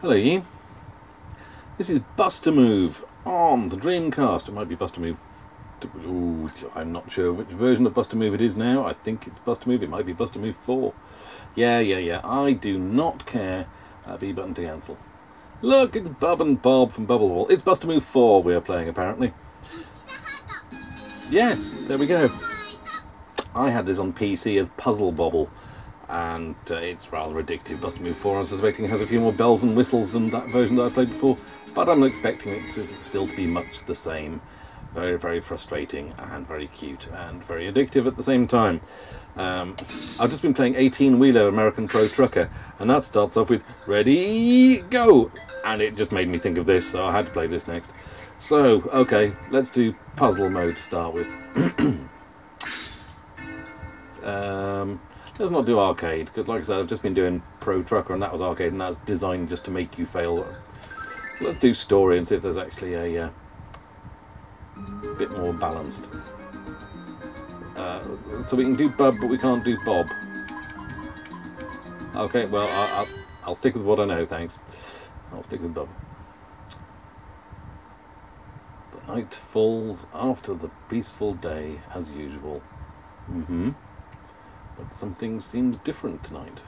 Hello, you. This is Bust-a-Move on the Dreamcast. It might be Bust-a-Move. Ooh, I'm not sure which version of Bust-a-Move it is now. I think it's Bust-a-Move. It might be Bust-a-Move 4. Yeah, yeah, yeah. I do not care. Uh, B button to cancel. Look, it's Bub and Bob from Bubble Bobble. It's Bust-a-Move 4 we are playing, apparently. Yes, there we go. I had this on PC as Puzzle Bobble, and uh, it's rather addictive. Bust-a-Move 4, I'm suspecting, has a few more bells and whistles than that version that I played before, but I'm expecting it to still to be much the same. Very, very frustrating and very cute and very addictive at the same time. Um, I've just been playing 18 Wheeler American Pro Trucker, and that starts off with Ready, Go! And it just made me think of this, so I had to play this next. So, okay, let's do puzzle mode to start with. um, let's not do arcade, because like I said, I've just been doing Pro Trucker, and that was arcade, and that's designed just to make you fail. So let's do story and see if there's actually a uh, bit more balanced. Uh, so we can do Bub, but we can't do Bob. Okay, well, I, I'll, I'll stick with what I know, thanks. I'll stick with Bub. The night falls after the peaceful day, as usual. Mm-hmm. But something seems different tonight.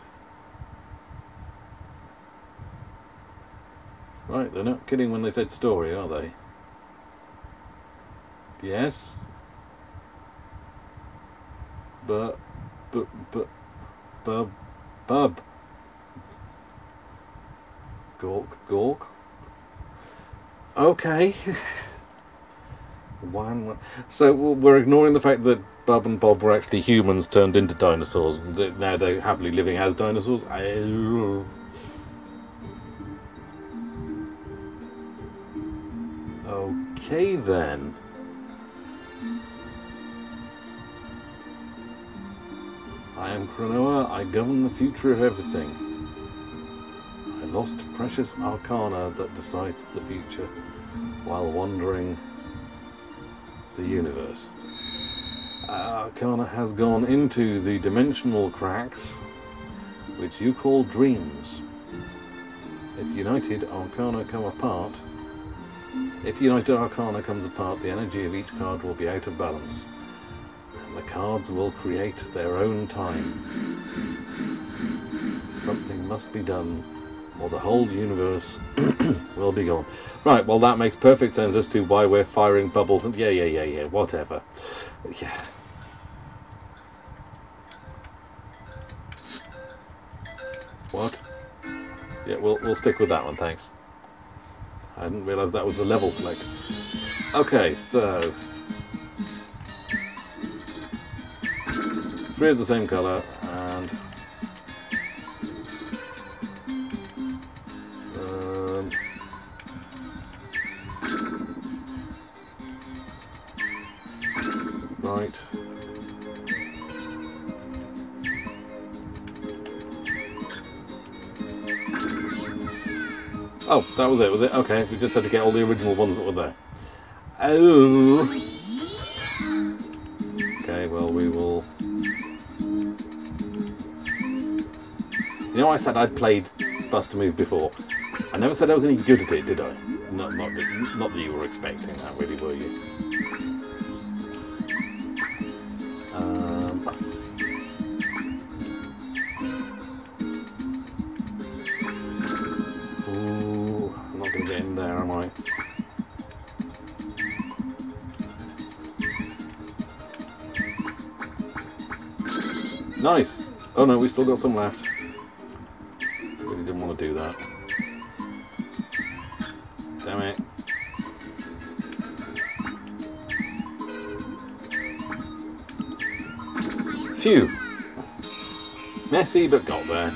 Right, they're not kidding when they said story, are they? Yes? But, but, but, bub, bub. Gork, gork. Okay. one, one. So we're ignoring the fact that Bub and Bob were actually humans turned into dinosaurs. Now they're happily living as dinosaurs. I, Okay then. I am Cronoa, I govern the future of everything. I lost precious arcana that decides the future while wandering the universe. Ah, arcana has gone into the dimensional cracks, which you call dreams. If united arcana come apart, if United Arcana comes apart, the energy of each card will be out of balance, and the cards will create their own time. Something must be done, or the whole universe will be gone. Right, well that makes perfect sense as to why we're firing bubbles and yeah, yeah, yeah, yeah, whatever. Yeah. We'll, stick with that one, thanks. I didn't realise that was the level select. Okay, so... Three of the same colour, was it, was it? Okay, we just had to get all the original ones that were there. Oh. Okay, well, we will... You know I said I'd played Bust-a-Move before? I never said I was any good at it, did I? Not, not, not that you were expecting that, really, were you? Nice! Oh no, we still got some left. Really didn't want to do that. Damn it. Phew. Messy, but got there.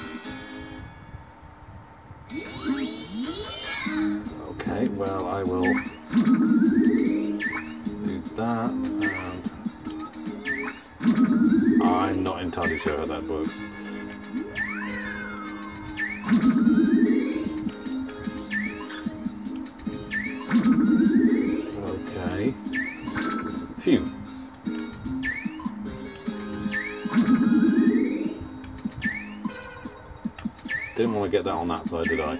Sure how that works. Okay. Phew. Didn't want to get that on that side, did I?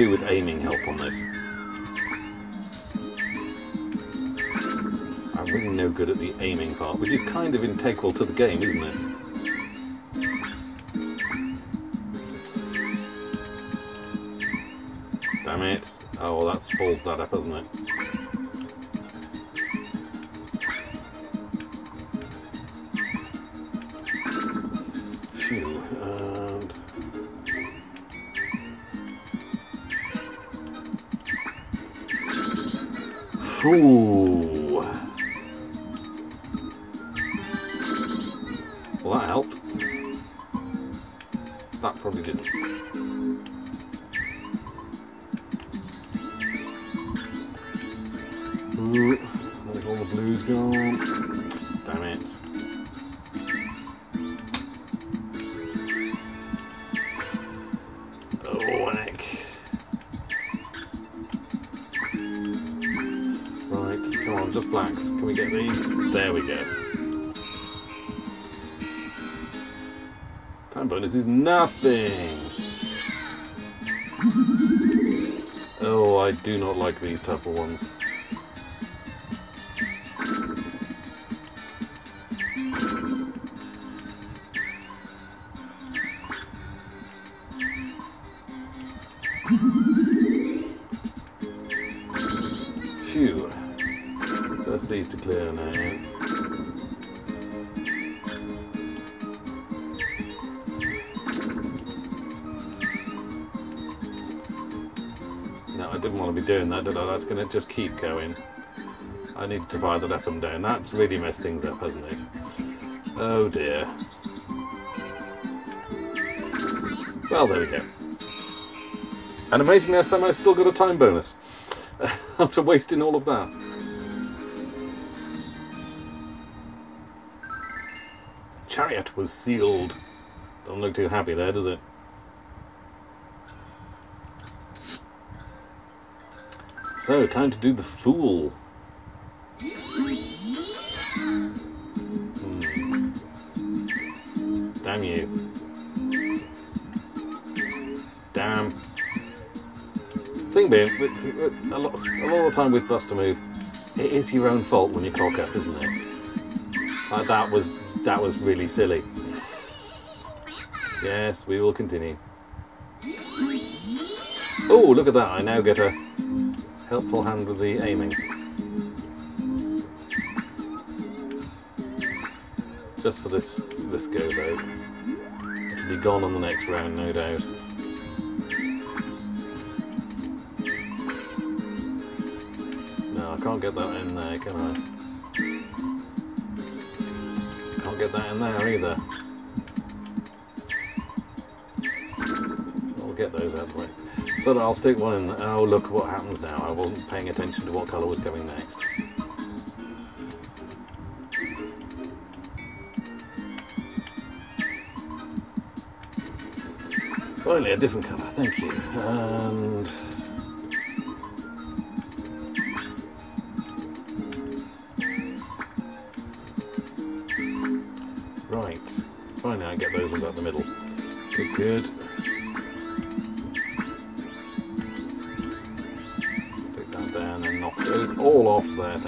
Do with aiming help on this. I'm really no good at the aiming part, which is kind of integral to the game, isn't it? Damn it. Oh, well, that's balls that up, hasn't it? Blacks. Can we get these? There we go. Time bonus is nothing. Oh, I do not like these type of ones. Going to just keep going. I need to divide that up and down. That's really messed things up, hasn't it? Oh dear. Well, there we go. And amazingly, I somehow still got a time bonus after wasting all of that. Chariot was sealed. Don't look too happy there, does it? So, time to do the fool. Hmm. Damn you. Damn. Thing being, with, with a, lot, a lot of the time with Bust-a-Move, it is your own fault when you clock up, isn't it? Like that was that was really silly. Yes, we will continue. Oh, look at that! I now get a helpful hand with the aiming. Just for this this go though. It'll be gone on the next round, no doubt. No, I can't get that in there, can I? Can't get that in there either. I'll get those out of the way. So I'll stick one in. Oh, look what happens now. I wasn't paying attention to what colour was coming next. Finally, a different colour. Thank you. And right. Finally, I get those ones out the middle. Good, good.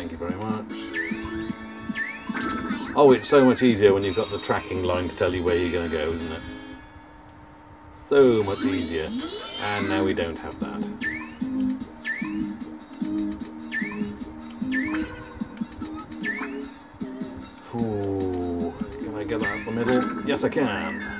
Thank you very much. Oh, it's so much easier when you've got the tracking line to tell you where you're going to go, isn't it? So much easier. And now we don't have that. Ooh, can I get that up the middle? Yes, I can.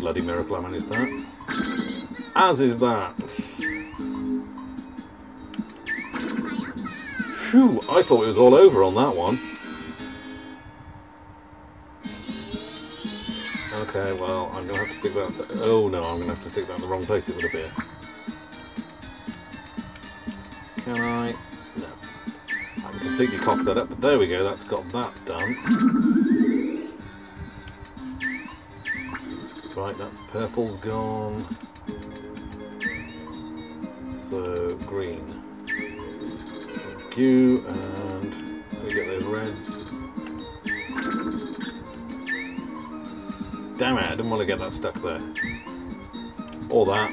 Bloody miracle I managed that. As is that. Phew, I thought it was all over on that one. Okay, well, I'm going to have to stick that... oh no, I'm going to have to stick that in the wrong place, it would appear. Can I? No. I completely cock that up, but there we go, that's got that done. Right, that's purple's gone. So, green. Thank you, and we get those reds. Damn it, I didn't want to get that stuck there. Or that.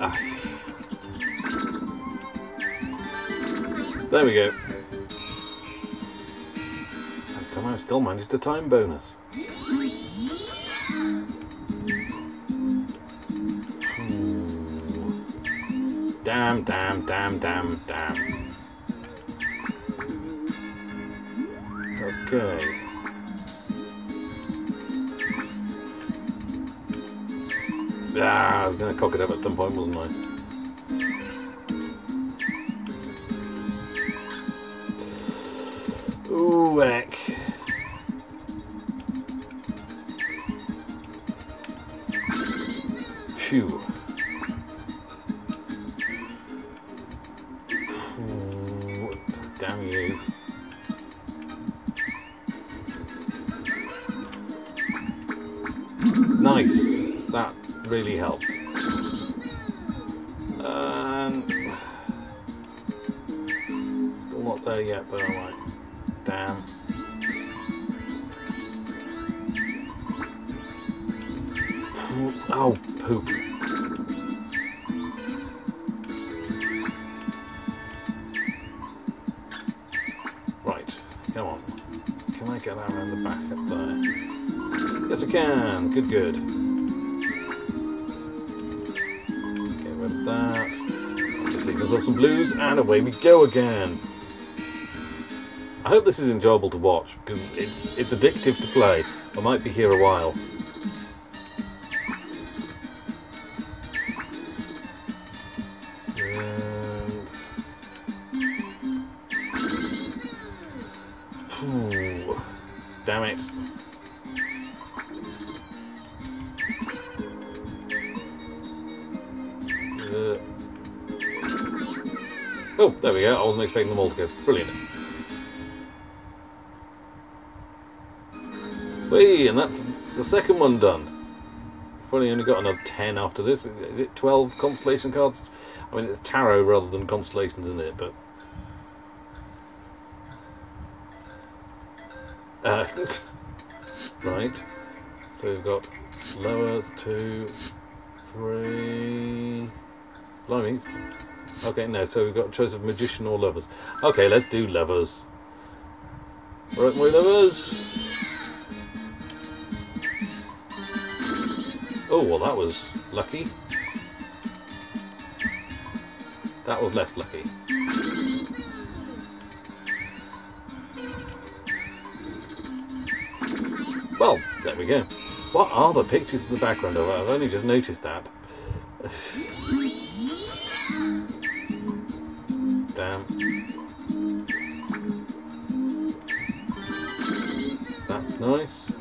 Ah. There we go. Somehow still managed a time bonus. Damn, damn, damn, damn, damn. Okay. Ah, I was going to cock it up at some point, wasn't I? Good, good. Get rid of that. Just leave us off some blues, and away we go again. I hope this is enjoyable to watch because it's it's addictive to play. I might be here a while. Damn it. Oh, there we go. I wasn't expecting them all to go. Brilliant. Whee, and that's the second one done. Probably only got another 10 after this. Is it 12 constellation cards? I mean, it's tarot rather than constellations, isn't it? But. Uh, right. So we've got lower, two, three. Blimey. Okay, no, so we've got a choice of magician or lovers. Okay, let's do lovers. Right, my lovers. Oh, well, that was lucky. That was less lucky. Well, there we go. What are the pictures in the background of? I've only just noticed that. Damn. That's nice.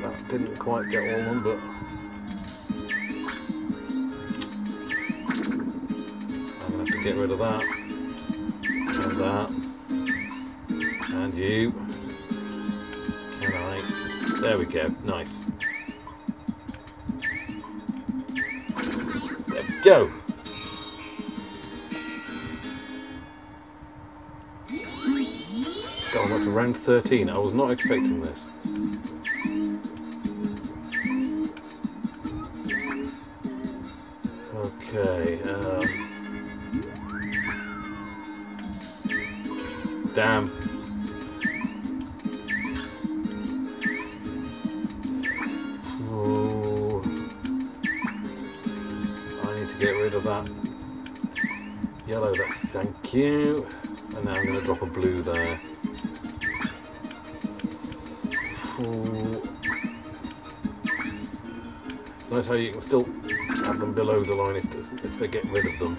That didn't quite get all them, but I'm gonna have to get rid of that. And that. And you. Can I? There we go. Nice. There we go. Round 13. I was not expecting this. Okay. Um, damn. I need to get rid of that yellow. Thank you. And now I'm going to drop a blue there. Ooh. Nice how you can still have them below the line if, if they get rid of them.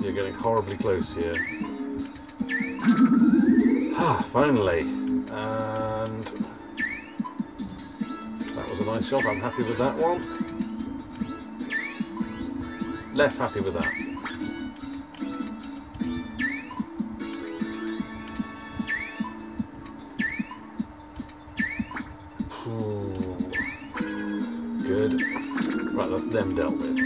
You're getting horribly close here. Ah, finally. And that was a nice shot. I'm happy with that one. Less happy with that. Them dealt with.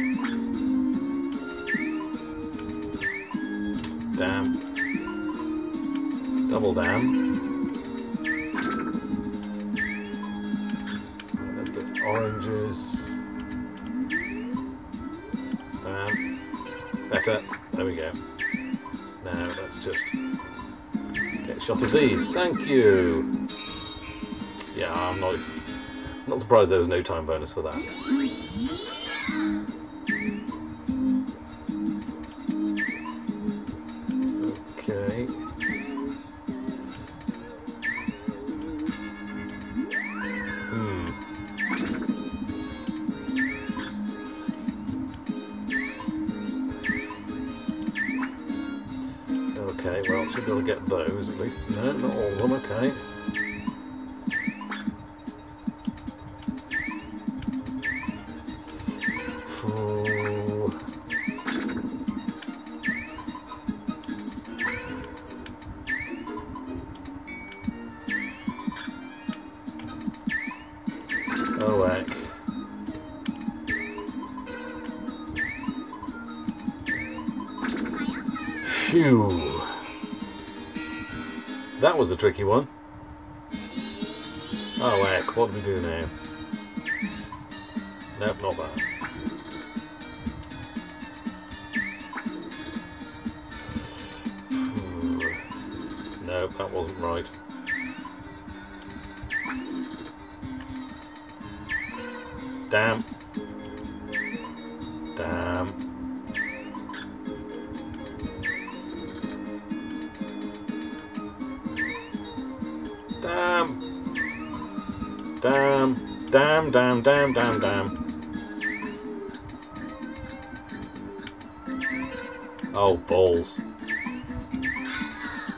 Damn. Double damn. Let's get oranges. Damn. Better. There we go. Now let's just get a shot of these. Thank you. Yeah, I'm not. I'm not surprised there was no time bonus for that. That was a tricky one. Oh, heck. What do we do now? Nope, not that. Hmm. Nope, that wasn't right. Damn. Damn. Damn, damn, damn, damn. Oh, balls.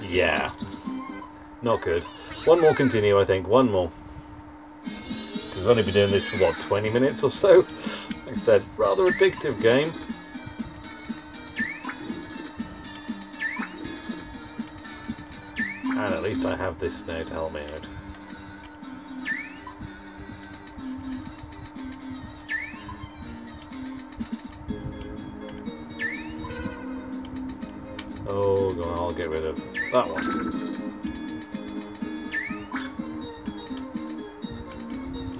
Yeah. Not good. One more continue, I think. One more. Because we've only been doing this for, what, 20 minutes or so? Like I said, rather addictive game. And at least I have this now to help me out. That one.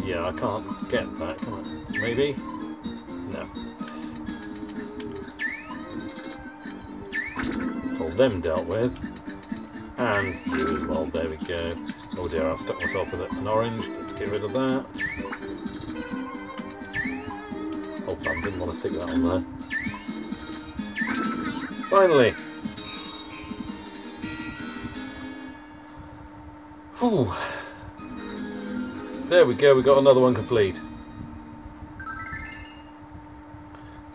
Yeah, I can't get that, can I? Maybe? No. It's all them dealt with. And you as well, there we go. Oh dear, I've stuck myself with an orange. Let's get rid of that. Oh, I didn't want to stick that on there. Finally! Whew. There we go, we got another one complete.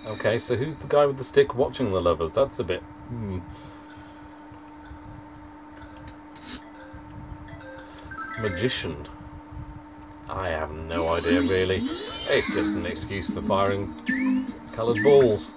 Okay, so who's the guy with the stick watching the lovers? That's a bit... Hmm. Magician. I have no idea, really. It's just an excuse for firing coloured balls.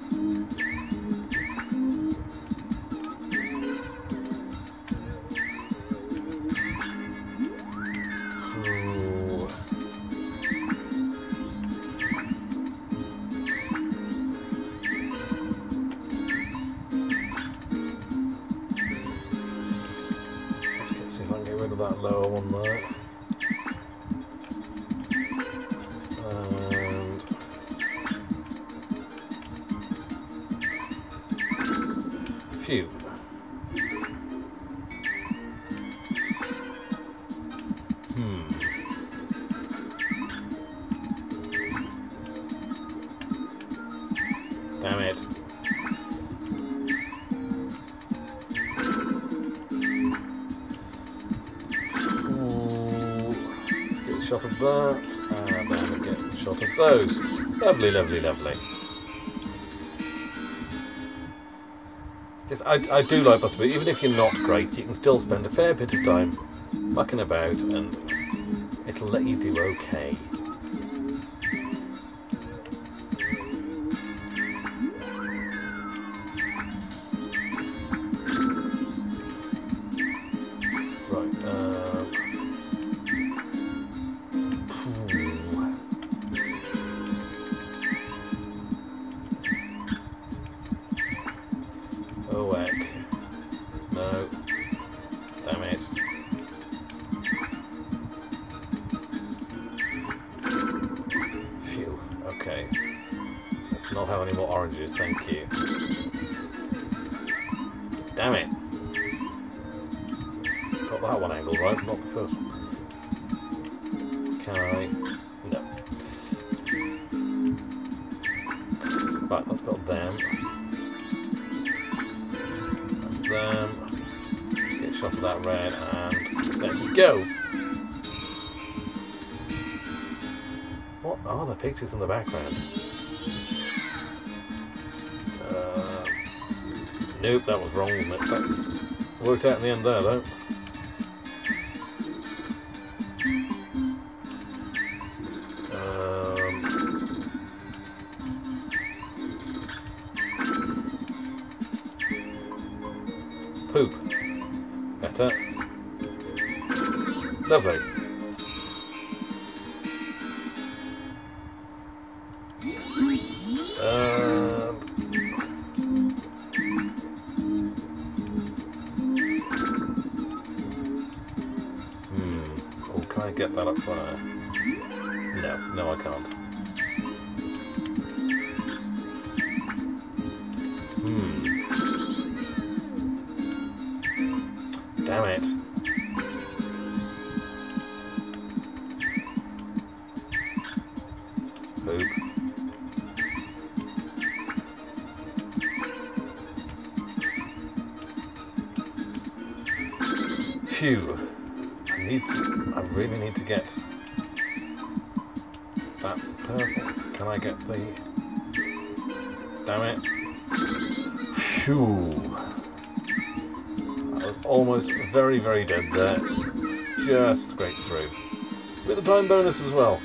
That, and then get a shot of those. Lovely, lovely, lovely. Yes, I, I do like Buster, even if you're not great, you can still spend a fair bit of time mucking about and it'll let you do okay. The pictures in the background? Uh, nope, that was wrong, worked out in the end there, though. Bonus as well.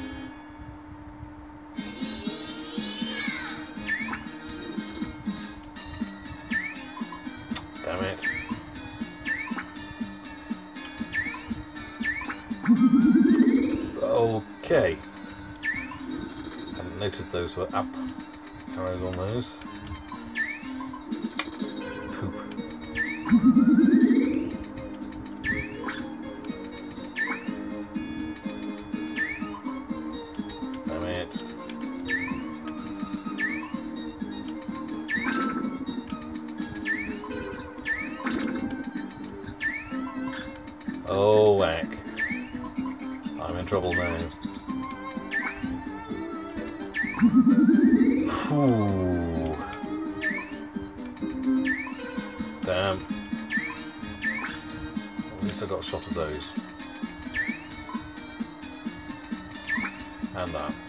I'm in trouble now. Phew. Damn. At least I got a shot of those. And that.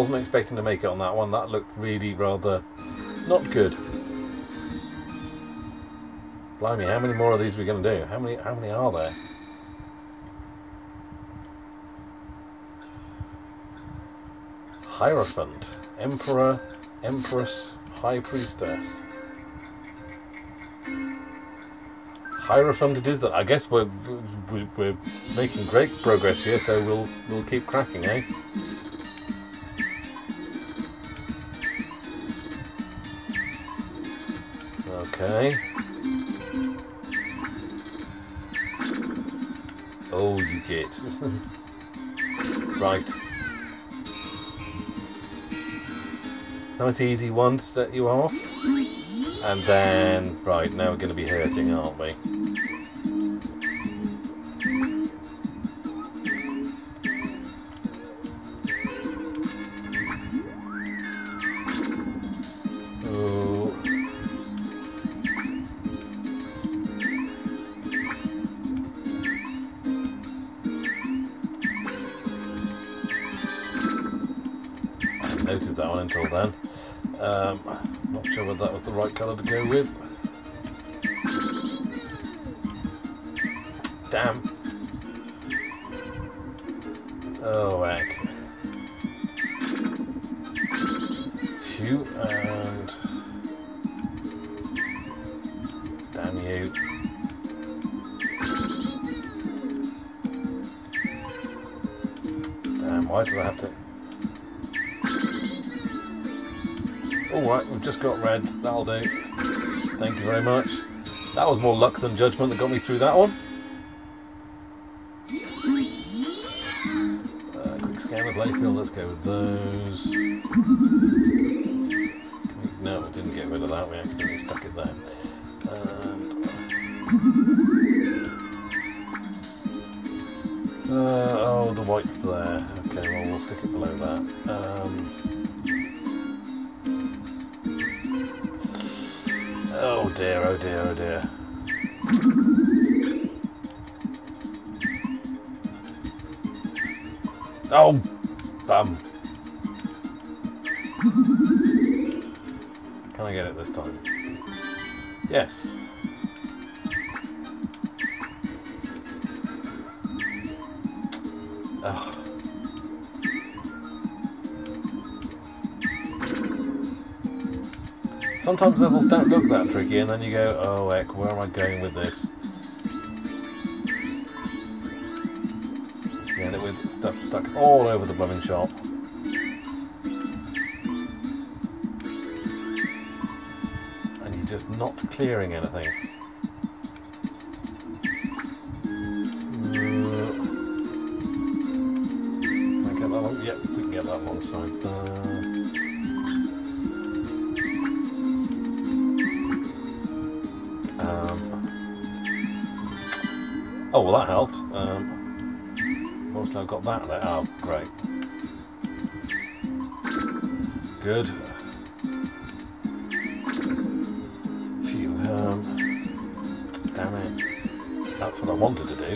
Wasn't expecting to make it on that one. That looked really rather not good. Blimey, how many more of these are we going to do? How many? How many are there? Hierophant, Emperor, Empress, High Priestess. Hierophant it is that. I guess we're, we're making great progress here, so we'll we'll keep cracking, eh? Okay. Oh, you get. right. Nice easy one to set you off. And then, right, now we're going to be hurting, aren't we? Colour to go with. Damn. Oh, heck. Phew, and... Damn you. Damn, why do I have to... Alright, we've just got reds, that'll do. Thank you very much. That was more luck than judgment that got me through that one. Uh, quick scan of playfield, let's go with those. No, we didn't get rid of that, we accidentally stuck it there. And, uh, oh, the white's there. Okay, well, we'll stick it below that. Um, dear, oh dear, oh dear. Oh, bum. Can I get it this time? Yes. Sometimes levels don't look that tricky, and then you go, oh heck, where am I going with this? You end it with stuff stuck all over the blooming shop. And you're just not clearing anything.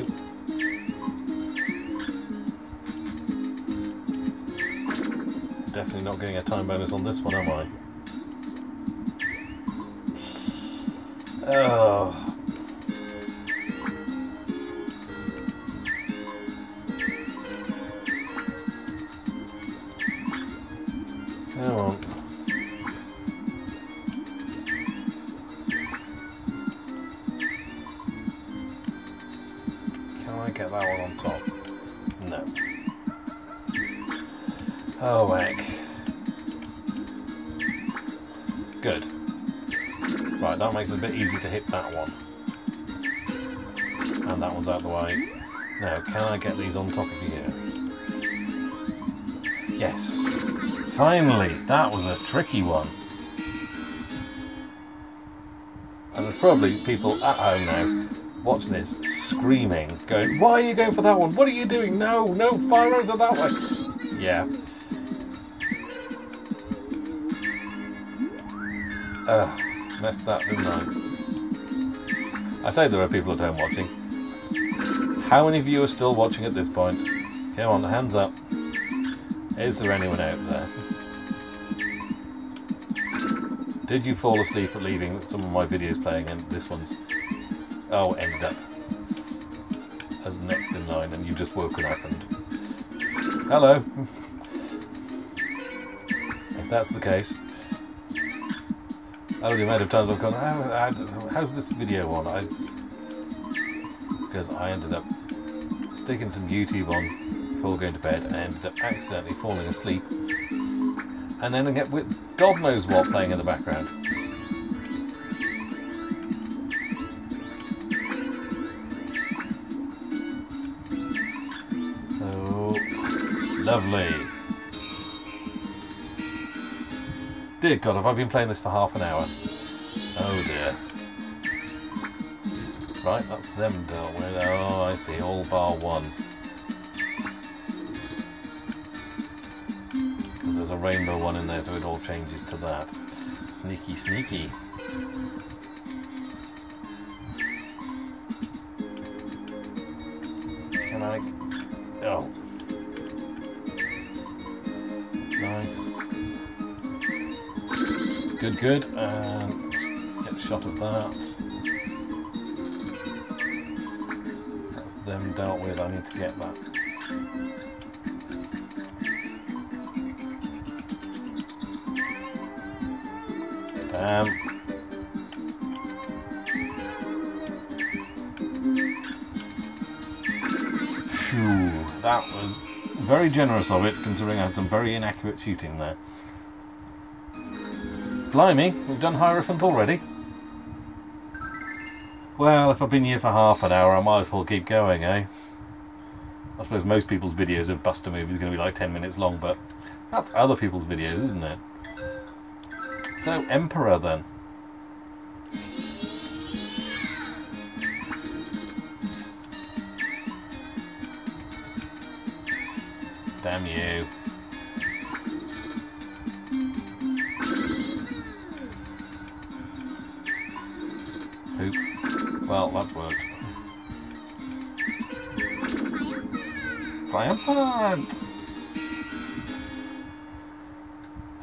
Do. Definitely not getting a time bonus on this one, am I? Oh. To hit that one. And that one's out of the way. Now, can I get these on top of here? Yes. Finally! That was a tricky one. And there's probably people at home now watching this screaming, going, Why are you going for that one? What are you doing? No, no, fire over that way. Yeah. Ugh, messed that, didn't I? I say there are people at home watching. How many of you are still watching at this point? Come on, hands up. Is there anyone out there? Did you fall asleep at leaving some of my videos playing and this one's oh ended up as next in line and you've just woken up and hello if that's the case Oh, the amount of times I've gone, how's this video on? I, because I ended up sticking some YouTube on before going to bed and ended up accidentally falling asleep. And then I get with God knows what playing in the background. So, lovely. Dear God, have I been playing this for half an hour? Oh dear. Right, that's them dealt with. Oh, I see. All bar one. There's a rainbow one in there, so it all changes to that. Sneaky, sneaky. Can I... Good. And get a shot of that. That's them dealt with. I need to get that. Damn. Phew, that was very generous of it, considering I had some very inaccurate shooting there. Blimey, we've done Hierophant already. Well, if I've been here for half an hour, I might as well keep going, eh? I suppose most people's videos of Buster movies are going to be like 10 minutes long, but that's other people's videos, isn't it? So, Emperor then. Damn you. Triumphant!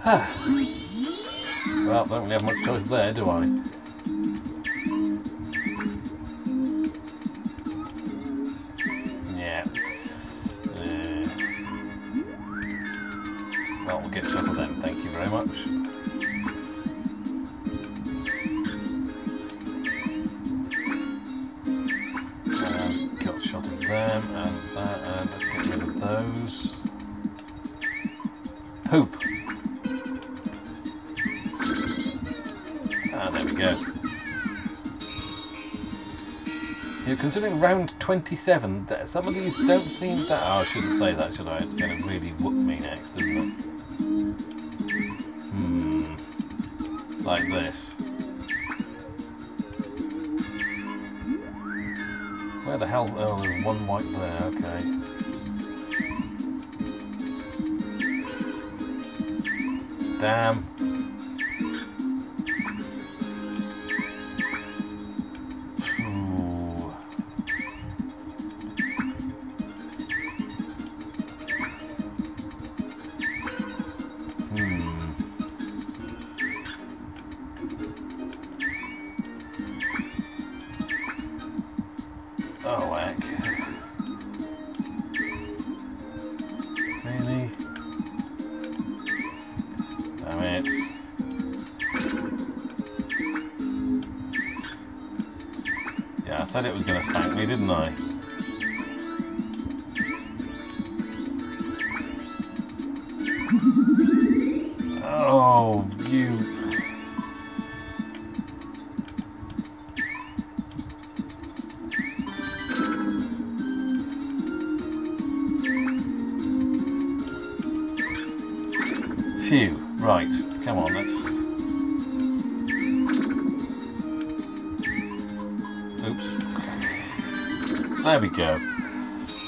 well, don't really have much choice there, do I? Ah, there we go. You're considering round 27, that some of these don't seem that... Oh, I shouldn't say that, should I? It's going to really whoop me next, isn't it? Hmm. Like this. Where the hell... Oh, there's one white there, okay. Damn. Said it was going to spank me, didn't I?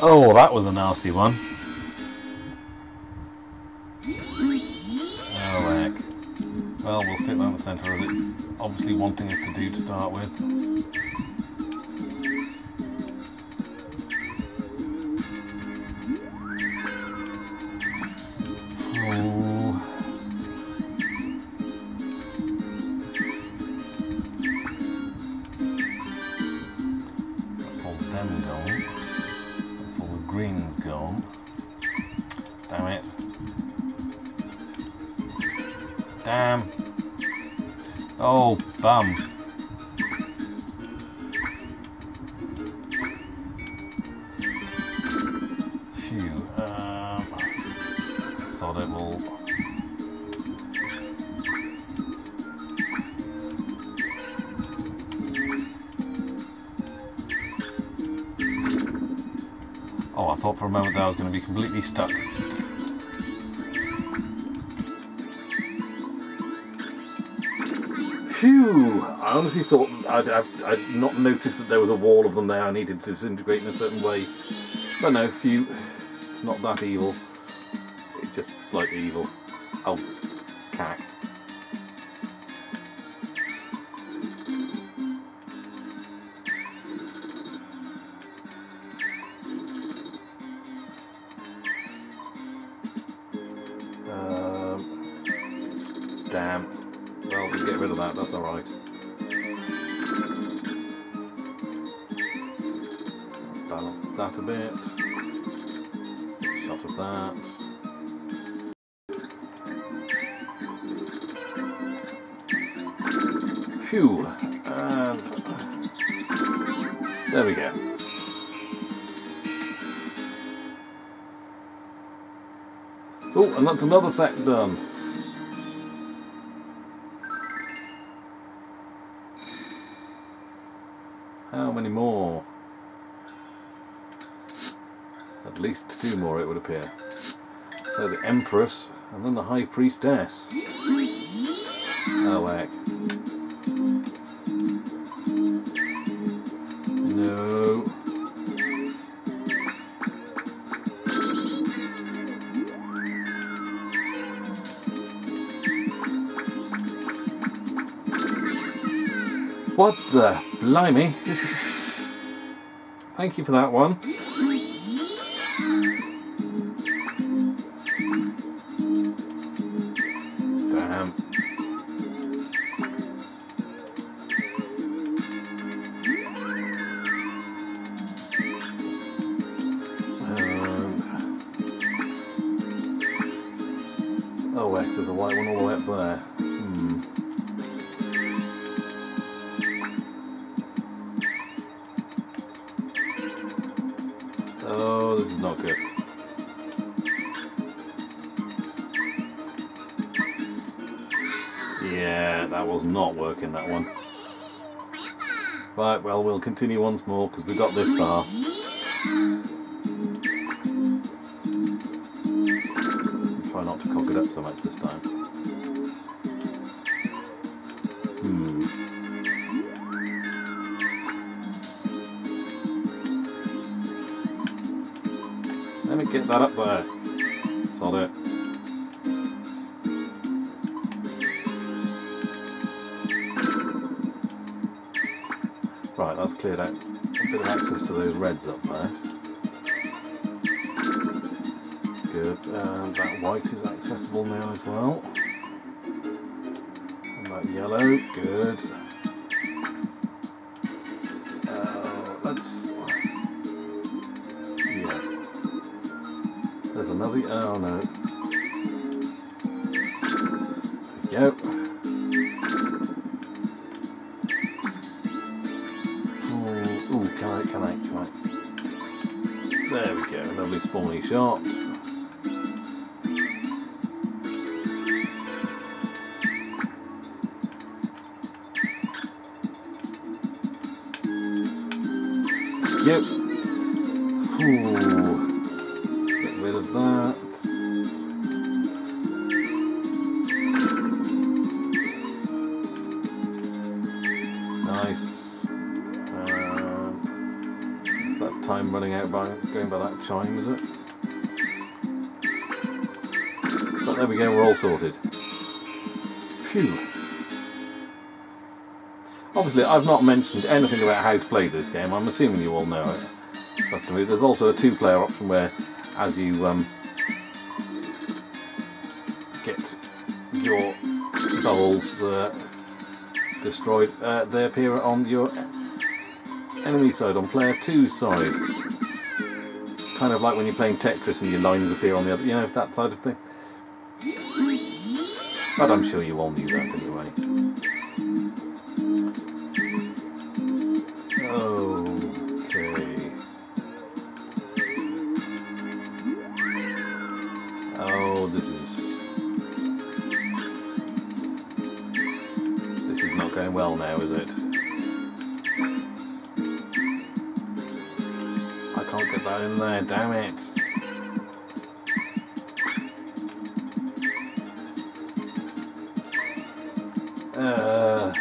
Oh, that was a nasty one. Oh, heck. Well, we'll stick that in the centre as it's obviously wanting us to do to start with. Damn. Oh, bum. Phew. Um, sod it will. Oh, I thought for a moment that I was going to be completely stuck. I honestly thought I'd, I'd, I'd not noticed that there was a wall of them there. I needed to disintegrate in a certain way. But no, phew. It's not that evil. It's just slightly evil. Oh, another sack done. How many more? At least two more, it would appear. So the Empress, and then the High Priestess. What the blimey? Thank you for that one. Damn. Um, oh, heck, there's a white one all the way up there. Working, that one. Right, well, we'll continue once more because we got this far. Try not to cock it up so much this time. Hmm. Let me get that up there. Cleared out a bit of access to those reds up there. Good. And that white is accessible now as well. And that yellow, good. Time running out by going by that chime, is it? But there we go, we're all sorted. Phew. Obviously, I've not mentioned anything about how to play this game. I'm assuming you all know it. There's also a two-player option where, as you um, get your bowls uh, destroyed, uh, they appear on your enemy side, on player 2 side. Kind of like when you're playing Tetris and your lines appear on the other, you know, that side of thing. But I'm sure you all knew that anyway. in there, damn it. Uh,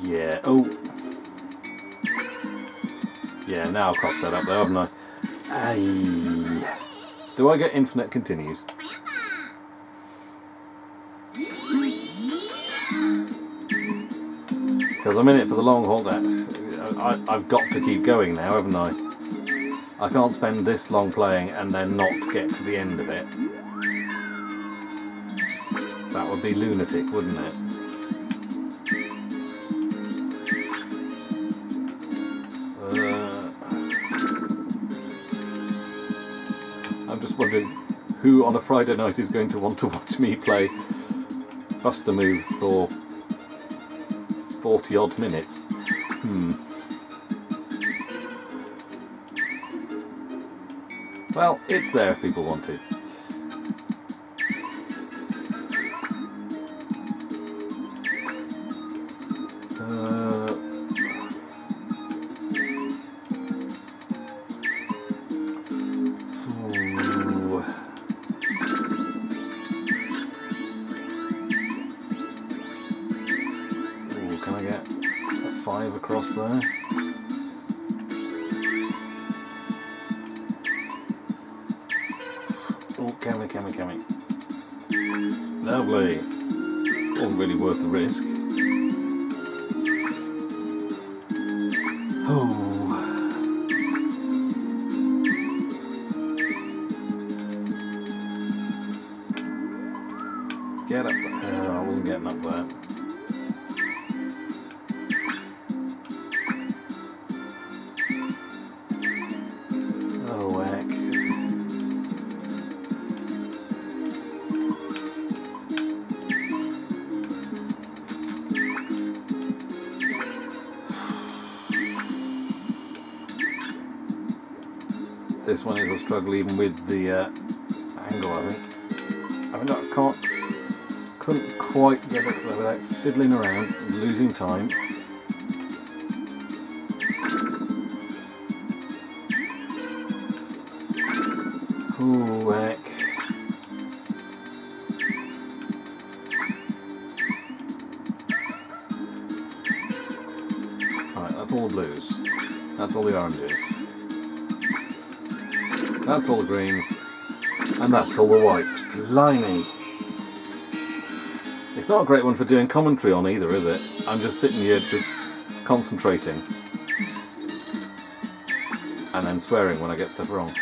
yeah, oh. Yeah, now I'll crop that up there, haven't I? Aye. Do I get infinite continues? Because I'm in it for the long haul there. I, I've got to keep going now, haven't I? I can't spend this long playing and then not get to the end of it. That would be lunatic, wouldn't it? Uh, I'm just wondering who on a Friday night is going to want to watch me play Bust-a-Move for 40 odd minutes. Hmm. Well, it's there if people want to. Uh, ooh. Can I get a five across there? We? Lovely. Wasn't really worth the risk. Even with the uh, angle, I think. I can't, couldn't quite get it without fiddling around, and losing time. Ooh, heck. Right, that's all the blues. That's all the oranges. That's all the greens. And that's all the whites. Blimey. It's not a great one for doing commentary on either, is it? I'm just sitting here just concentrating. And then swearing when I get stuff wrong.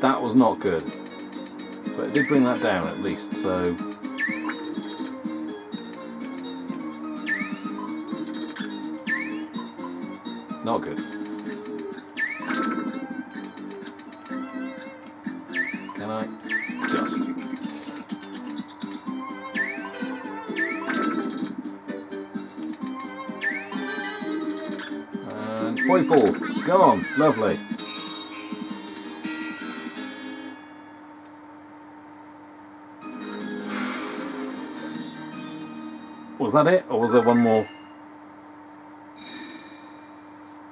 That was not good. But it did bring that down at least, so... Not good. Can I? Just. And point ball. Go on. Lovely. That it? Or was there one more?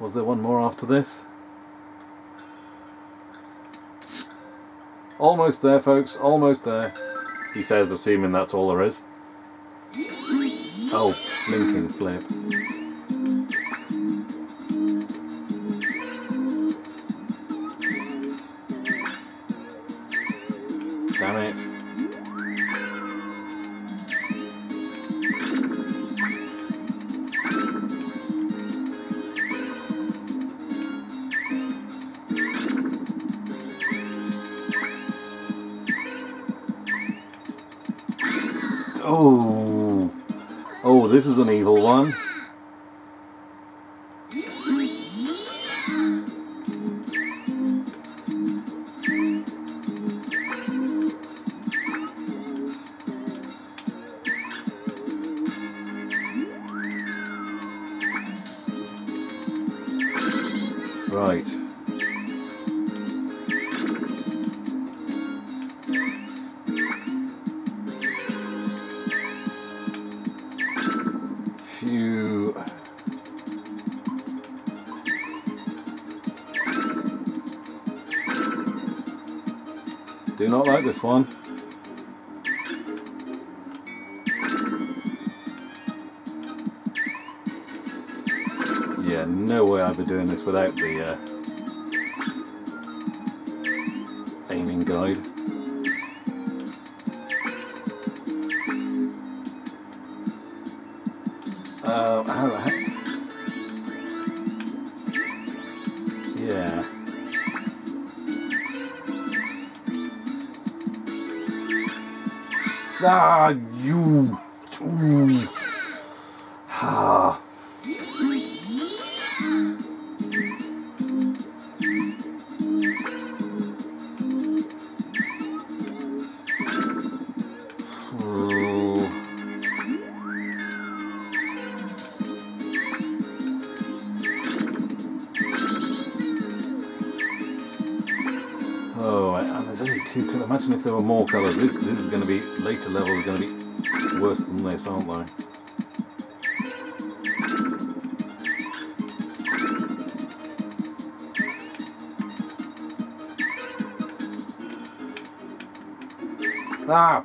Was there one more after this? Almost there, folks. Almost there. He says, assuming that's all there is. Oh, blinking flip. An evil one. One. Yeah, no way I'd be doing this without the uh, aiming guide. Uh, how the heck? Ah, you. Ooh. Were more colours. This, this is going to be, later levels are going to be worse than this, aren't they? Ah!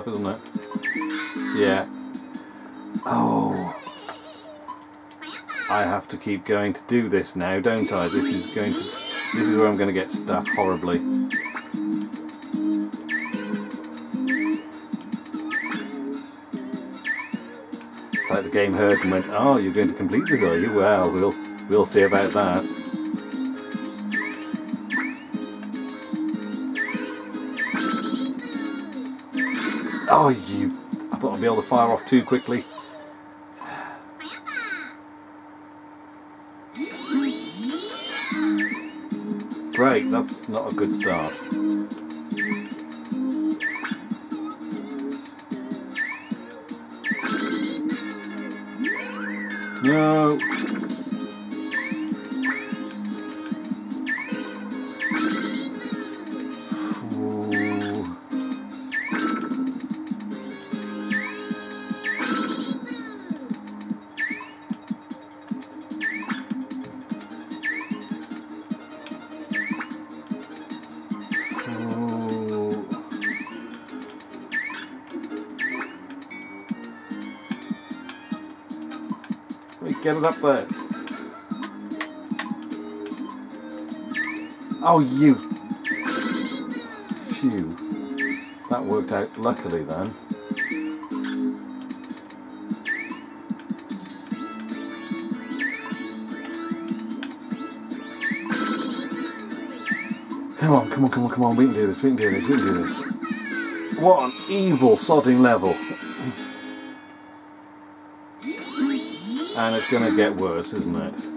Up, isn't it? Yeah. Oh. I have to keep going to do this now, don't I? This is going to. This is where I'm going to get stuck horribly. It's like the game heard and went, "Oh, you're going to complete this, are you? Well, we'll we'll see about that." Oh, you! I thought I'd be able to fire off too quickly. Great, that's not a good start. No. Oh, you. Phew. That worked out luckily then. Come on, come on, come on, come on. We can do this, we can do this, we can do this. What an evil sodding level. And it's going to get worse, isn't it?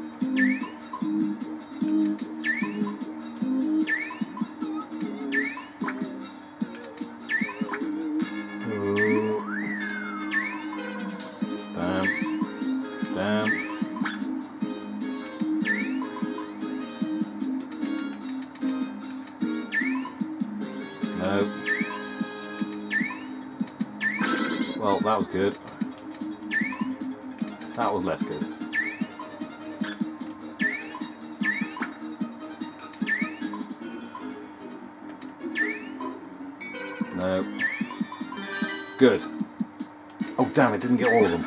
Didn't get all of them.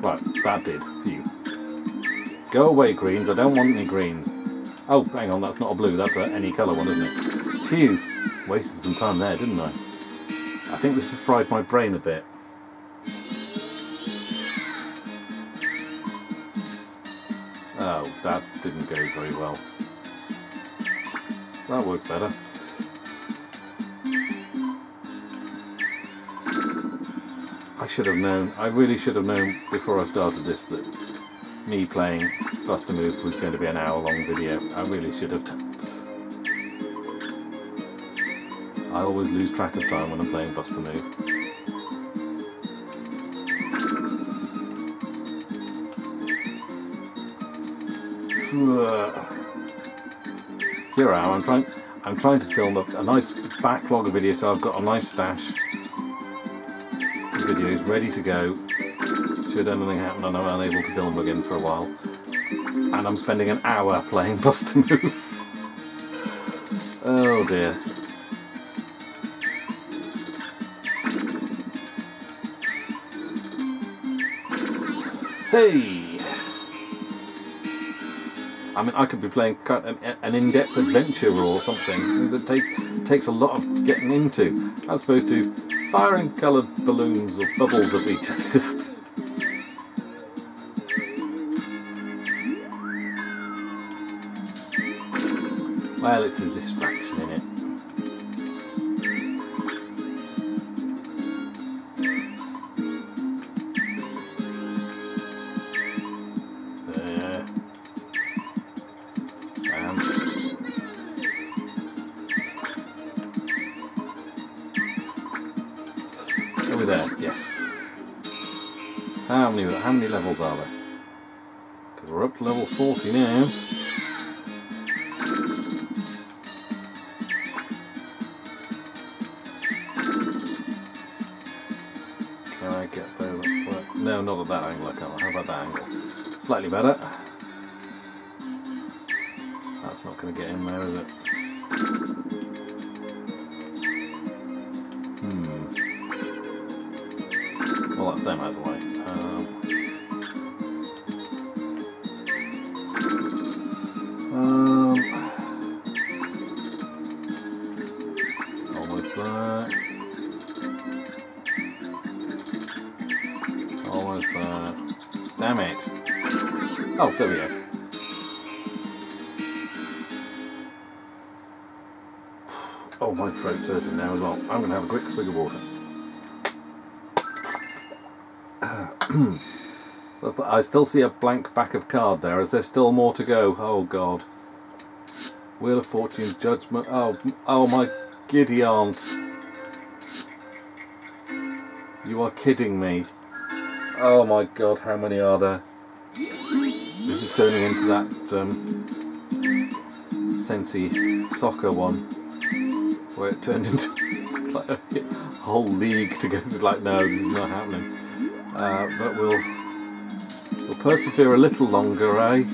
Right, that did. Phew. Go away, greens. I don't want any greens. Oh, hang on, that's not a blue. That's a any colour one, isn't it? Phew. Wasted some time there, didn't I? I think this has fried my brain a bit. Oh, that didn't go very well. That works better. Should have known, I really should have known before I started this that me playing Bust-a-Move was going to be an hour long video. I really should have. I always lose track of time when I'm playing Bust-a-Move. Here I am. I'm trying. I'm trying to film a, a nice backlog of videos, so I've got a nice stash of videos ready to go. Should anything happen and I'm unable to film again for a while. And I'm spending an hour playing Bust a Move. oh dear. Hey! I mean, I could be playing an, an in-depth adventure or something that take, takes a lot of getting into, as opposed to firing coloured balloons or bubbles at each other. Just well, it's a distraction Oh. Oh, my throat's hurting now as well. I'm going to have a quick swig of water. I still see a blank back of card there. Is there still more to go? Oh, God. Wheel of Fortune's Judgment. Oh, oh my giddy aunt. You are kidding me. Oh my god, how many are there? This is turning into that um, Sensi soccer one, where it turned into like a whole league to go to. Like, no, this is not happening. Uh, but we'll we'll persevere a little longer, eh?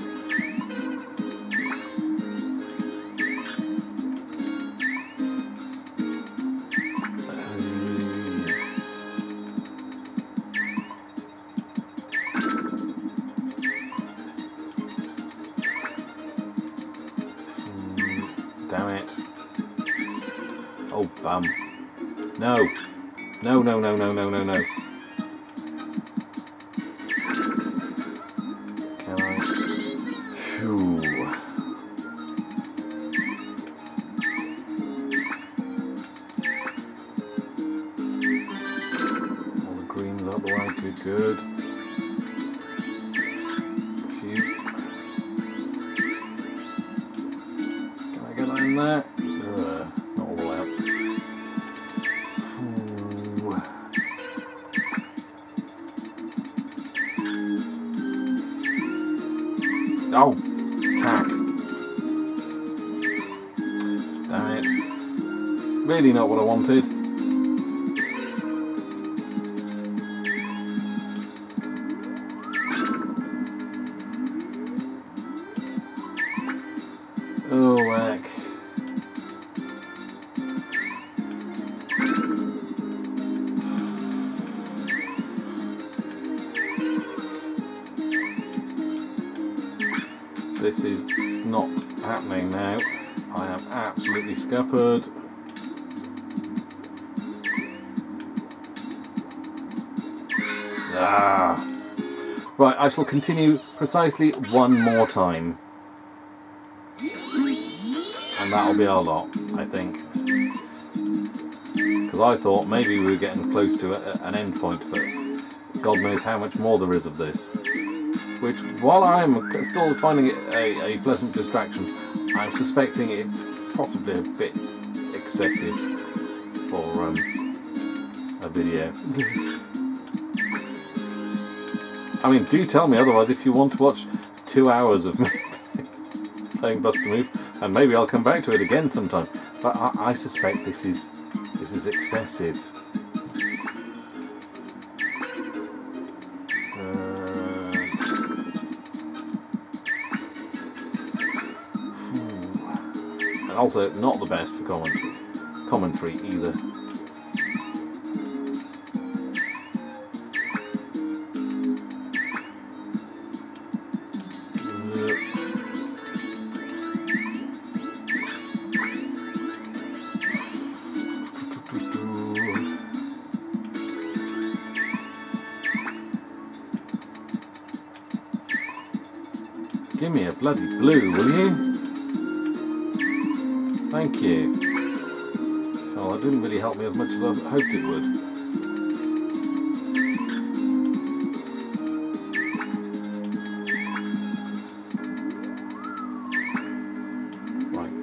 Oh, whack. This is not happening now. I am absolutely scuppered. Ah. Right, I shall continue precisely one more time. And that'll be our lot, I think. Because I thought maybe we were getting close to a, an end point, but God knows how much more there is of this. Which, while I'm still finding it a, a pleasant distraction, I'm suspecting it's possibly a bit excessive for um, a video. I mean, do tell me otherwise if you want to watch two hours of me playing Bust-a-Move. And maybe I'll come back to it again sometime. But I, I suspect this is this is excessive. Uh, and also not the best for commentary, commentary either. Blue, will you? Thank you. Oh, that didn't really help me as much as I hoped it would. Right.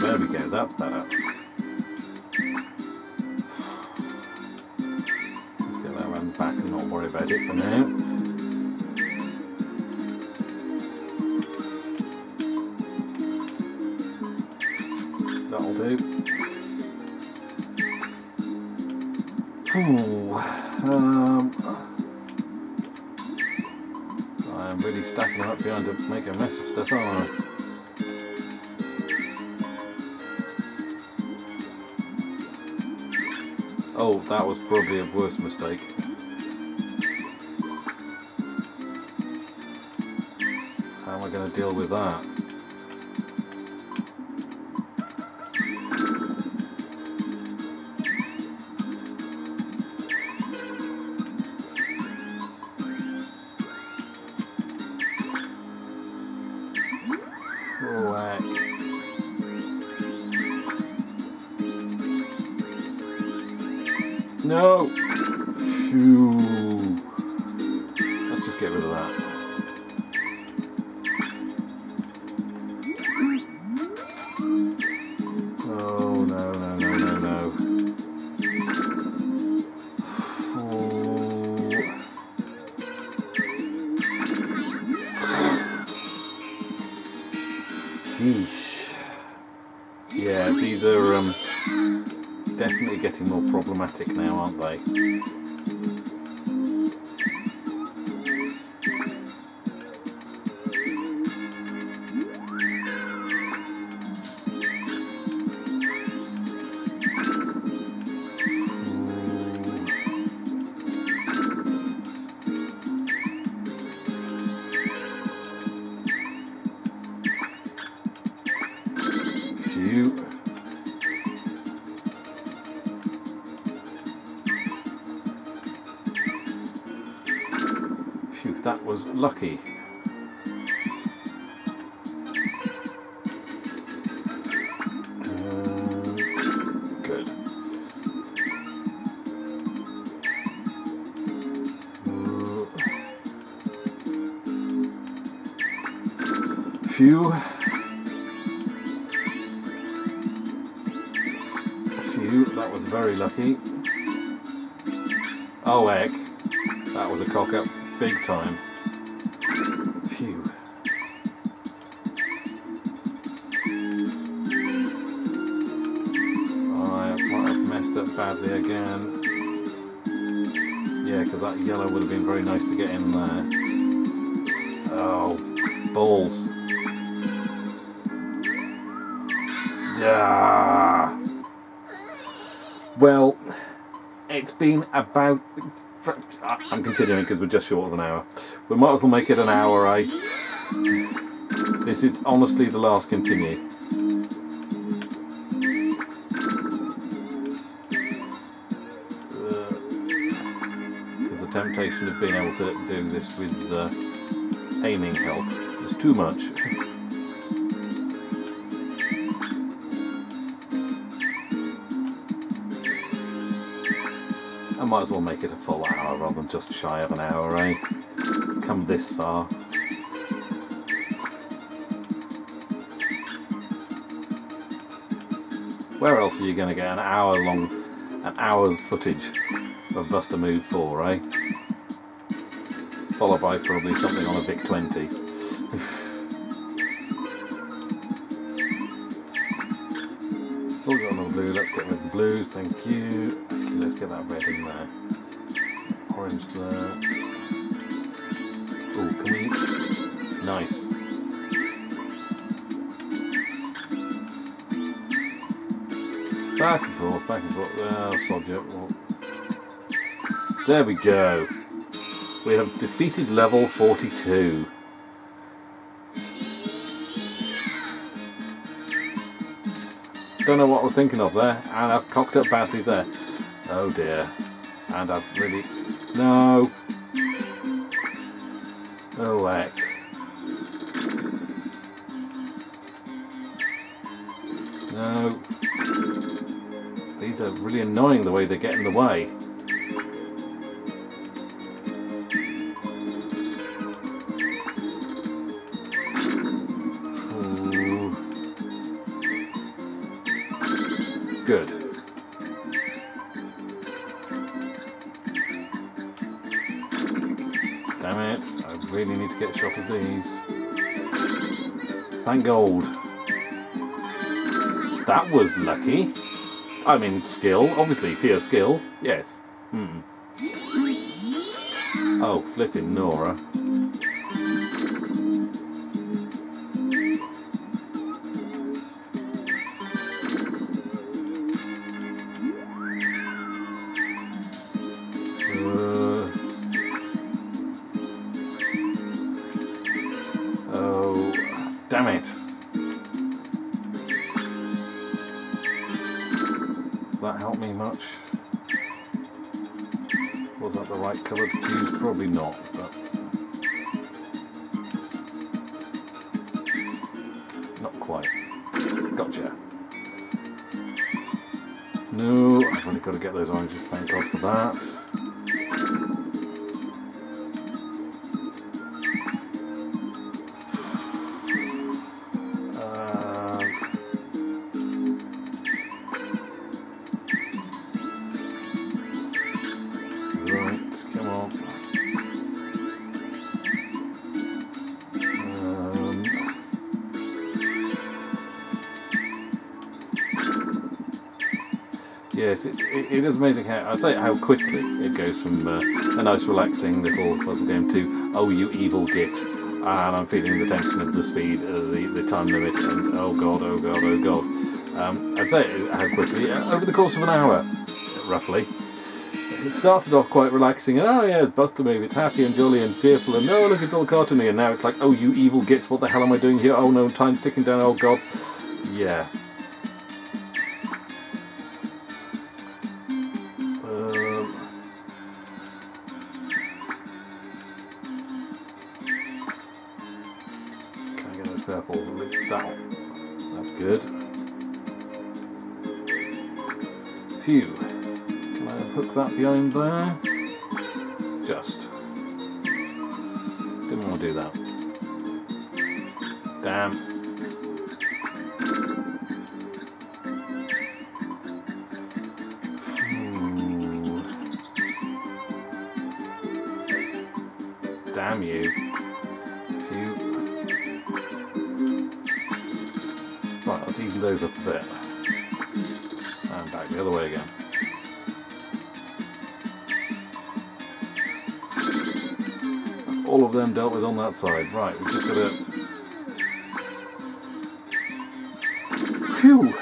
There we go, that's better. Let's get that around the back and not worry about it for now. Really stacking up behind to make a mess of stuff, aren't I? Oh, that was probably a worse mistake. How am I going to deal with that? Problematic now, Phew. Phew, that was very lucky. Oh heck, that was a cock up big time. Phew. I might have messed up badly again. Yeah, because that yellow would have been very nice to get in there. Oh, balls. Yeah. Well, it's been about. I'm continuing because we're just short of an hour. We might as well make it an hour, eh? This is honestly the last continue. Because the temptation of being able to do this with uh, aiming help is too much. might as well make it a full hour rather than just shy of an hour, eh? Come this far. Where else are you going to get an hour long, an hour's footage of Bust-a-Move 4, eh? Followed by probably something on a Vic 20. Still got another blue. Let's get rid of the blues. Thank you. Let's get that red in there. Orange there. Oh, can we? Nice. Back and forth, back and forth. Oh, there we go. We have defeated level 42. Don't know what I was thinking of there, and I've cocked up badly there. Oh dear. And I've really. No! Oh heck. No. These are really annoying the way they get in the way. Get a shot of these. Thank gold. That was lucky. I mean, skill, obviously, pure skill, yes. Hmm. Oh, flipping Nora. It, it, is amazing how I'd say how quickly it goes from uh, a nice, relaxing little puzzle game to oh, you evil git, and I'm feeling the tension of the speed, uh, the the time limit, and oh god, oh god, oh god. Um, I'd say how quickly uh, over the course of an hour, roughly. It started off quite relaxing and oh yeah it's Bust-a-Move it's happy and jolly and cheerful and oh look it's all cartoony and now it's like oh you evil gits what the hell am I doing here? Oh no time's ticking down oh god. Yeah I hook that behind them dealt with on that side. Right, we've just got to. Phew!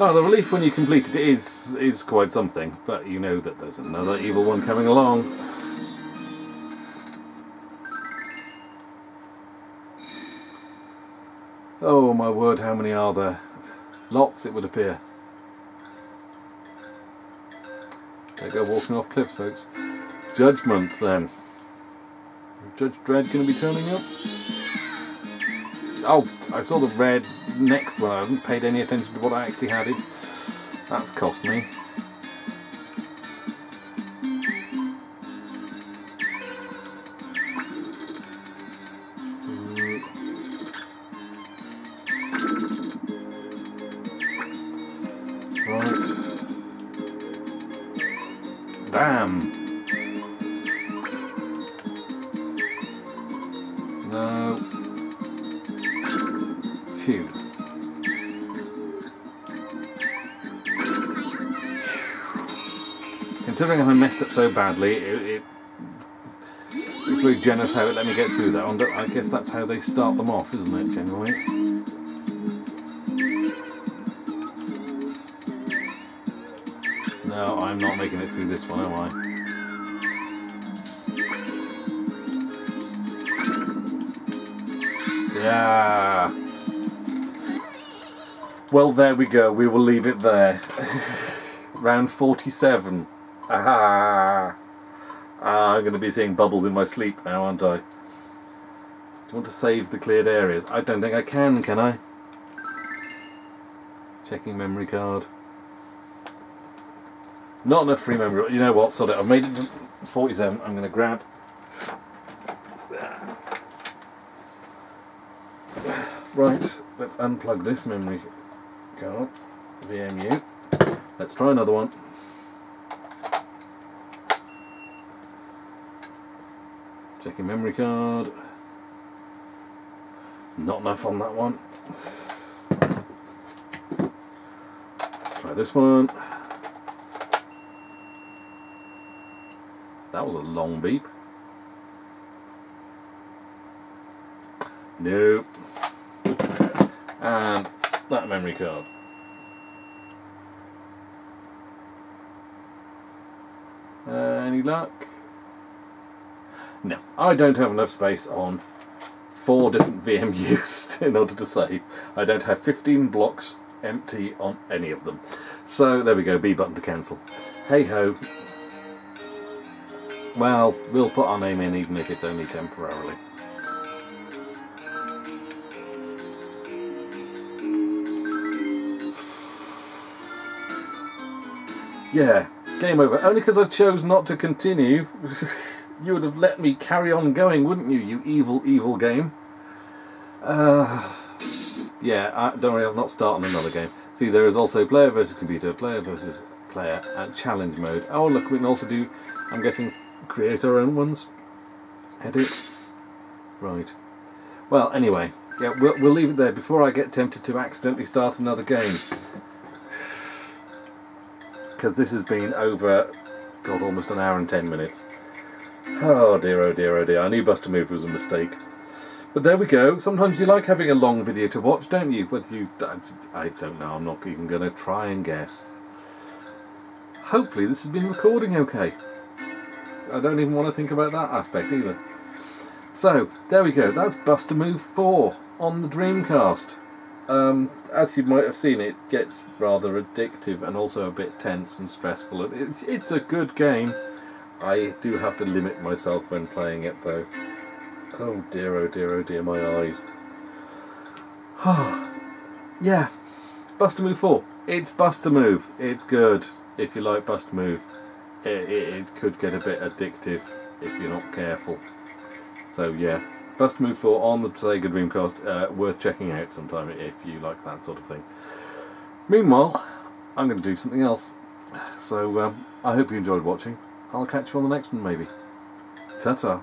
Oh, the relief when you complete it is is quite something, but you know that there's another evil one coming along. Oh my word, how many are there? Lots, it would appear. They go walking off cliffs, folks. Judgment, then. Judge Dredd going to be turning up? Oh, I saw the red next one. I haven't paid any attention to what I actually had. That's cost me. Considering I messed up so badly, it, it it's very generous how it let me get through that one. But I guess that's how they start them off, isn't it? Generally. No, I'm not making it through this one, am I? Yeah. Well, there we go. We will leave it there. Round 47. Ah. I'm going to be seeing bubbles in my sleep now, aren't I? Do you want to save the cleared areas? I don't think I can, can I? Checking memory card. Not enough free memory. You know what? Sod it. I've made it to 47. I'm going to grab Right, let's unplug this memory card, VMU. Let's try another one. Checking memory card. Not enough on that one. Let's try this one. That was a long beep. Nope and that memory card. Uh, any luck? No, I don't have enough space on four different VMUs in order to save. I don't have 15 blocks empty on any of them. So there we go, B button to cancel. Hey ho. Well, we'll put our name in even if it's only temporarily. Yeah, game over. Only because I chose not to continue. you would have let me carry on going, wouldn't you, you evil, evil game? Uh, yeah, I, don't worry, I'm not starting another game. See, there is also player versus computer, player versus player, and challenge mode. Oh, look, we can also do, I'm guessing, create our own ones. Edit. Right. Well, anyway, yeah, we'll, we'll leave it there before I get tempted to accidentally start another game because this has been over, God, almost an hour and ten minutes. Oh dear, oh dear, oh dear. I knew Bust-a-Move was a mistake. But there we go. Sometimes you like having a long video to watch, don't you? Whether you... I don't know. I'm not even going to try and guess. Hopefully this has been recording okay. I don't even want to think about that aspect either. So, there we go. That's Bust-a-Move 4 on the Dreamcast. Um, as you might have seen, it gets rather addictive and also a bit tense and stressful. It's, it's a good game. I do have to limit myself when playing it though. Oh dear, oh dear, oh dear, my eyes. yeah, Bust-a-Move 4. It's Bust-a-Move. It's good if you like Bust-a-Move. It, it, it could get a bit addictive if you're not careful. So yeah, Bust-a-Move 4 on the Sega Dreamcast, uh, worth checking out sometime if you like that sort of thing. Meanwhile, I'm going to do something else. So um, I hope you enjoyed watching. I'll catch you on the next one maybe. Ta-ta.